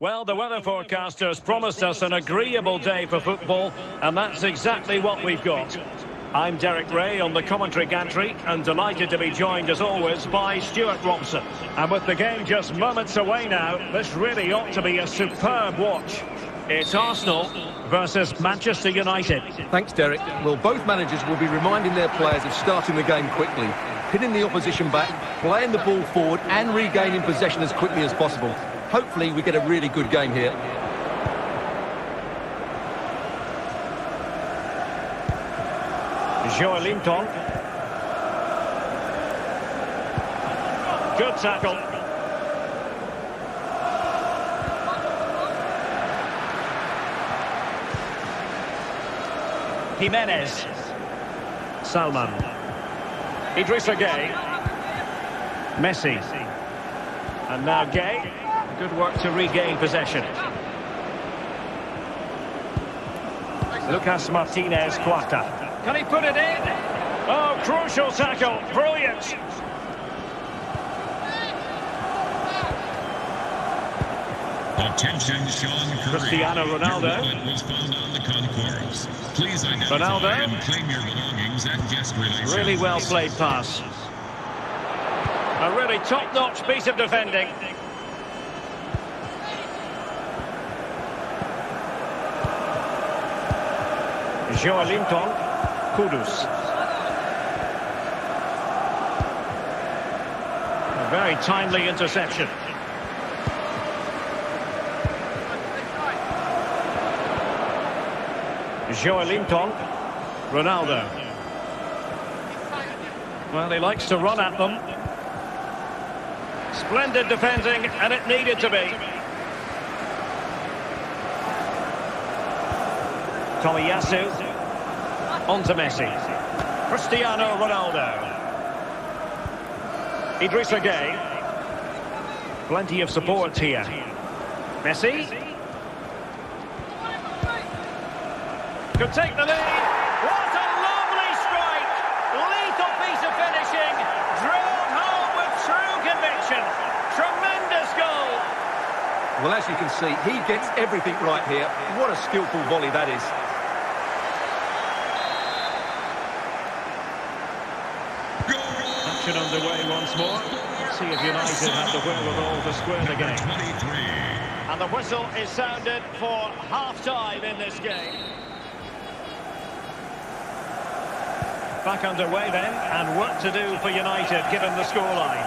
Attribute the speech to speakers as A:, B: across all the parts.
A: Well, the weather forecasters promised us an agreeable day for football, and that's exactly what we've got. I'm Derek Ray on the commentary gantry, and delighted to be joined, as always, by Stuart Robson. And with the game just moments away now, this really ought to be a superb watch. It's Arsenal versus Manchester United.
B: Thanks, Derek. Well, both managers will be reminding their players of starting the game quickly, pinning the opposition back, playing the ball forward, and regaining possession as quickly as possible. Hopefully we get a really good game here.
A: Joelinton. Good tackle. Jimenez. Salman. Idrissa Gueye. Messi. And now Gueye. Good work to regain possession. Lucas Martinez Quarta. Can he put it in? Oh, crucial tackle. Brilliant.
C: Attention, Sean Curry.
A: Cristiano Ronaldo.
C: Was found on the concourse. Please identify
A: Ronaldo.
C: and claim your belongings at guest relations.
A: Really well played pass. A really top-notch piece of defending. Joelinton. Kudus. A very timely interception. Joelinton. Ronaldo. Well, he likes to run at them. Splendid defending, and it needed to be. Tomiyasu. On to Messi. Cristiano Ronaldo. Idrissa Gueye. Plenty of support here. Messi. Could take the lead. What a lovely strike. Lethal piece of finishing. Drilled home with true conviction. Tremendous goal.
B: Well, as you can see, he gets everything right here. What a skillful volley that is.
A: Action underway once more. See if United have the wherewithal to square the game. And the whistle is sounded for half-time in this game. Back underway then, and work to do for United given the scoreline.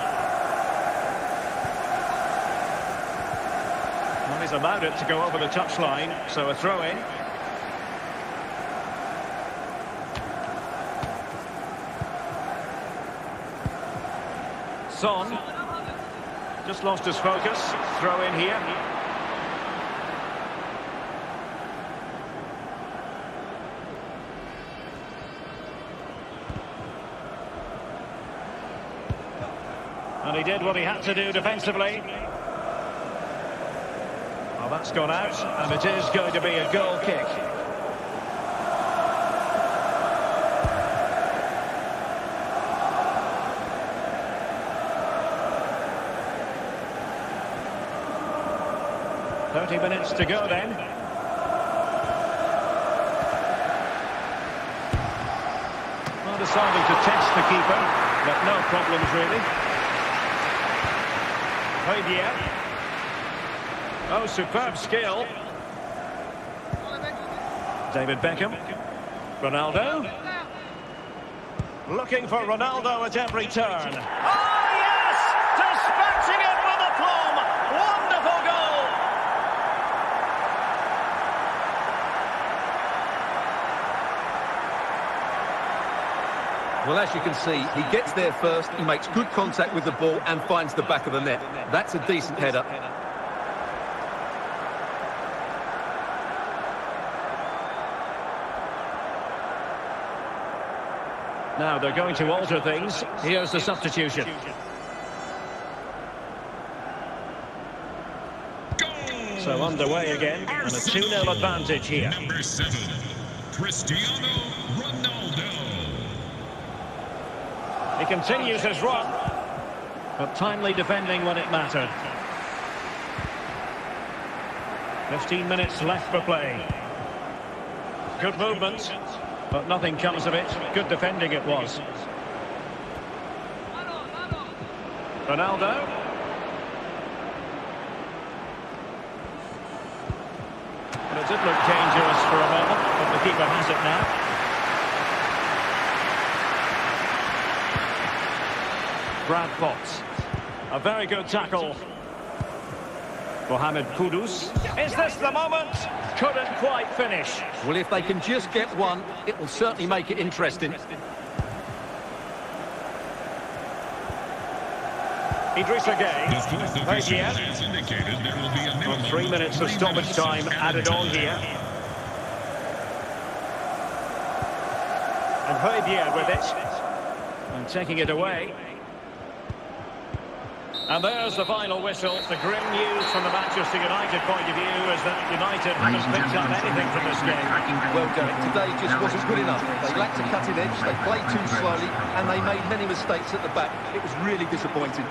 A: Well, he's allowed it to go over the touchline, so a throw-in. Son. Just lost his focus. Throw in here. And he did what he had to do defensively. Well, that's gone out, and it is going to be a goal kick. Thirty minutes to go then. Well, deciding to test the keeper, but no problems really. Højbjerg. Oh, superb skill. David Beckham. Ronaldo. Looking for Ronaldo at every turn. Oh, yes! Dispatching it with aplomb. Wonderful goal.
B: Well, as you can see, he gets there first, he makes good contact with the ball and finds the back of the net. That's a decent header.
A: Now they're going to alter things. Here's the substitution.
C: Goal!
A: So underway again, and a 2-0 advantage here.
C: Number seven, Cristiano Ronaldo.
A: He continues his run, but timely defending when it mattered. 15 minutes left for play. Good movement, but nothing comes of it. Good defending it was. Ronaldo. It did look dangerous for a moment, but the keeper has it now. Brad Potts. A very good tackle. Mohamed Kudus. Is this the moment? Couldn't quite finish.
B: Well, if they can just get one, it will certainly make it interesting.
A: Idrissa Gueye.
C: The fourth official
A: Fabian.
C: has indicated there will be a
A: Well, three minutes of stoppage time added on here. And Højbjerg with it. And taking it away. And there's the final whistle. The grim news from the Manchester United point of view is that United haven't picked up anything from this game.
B: Well, Derek, today just wasn't good enough. They lacked a cutting edge, they played too slowly, and they made many mistakes at the back. It was really disappointing.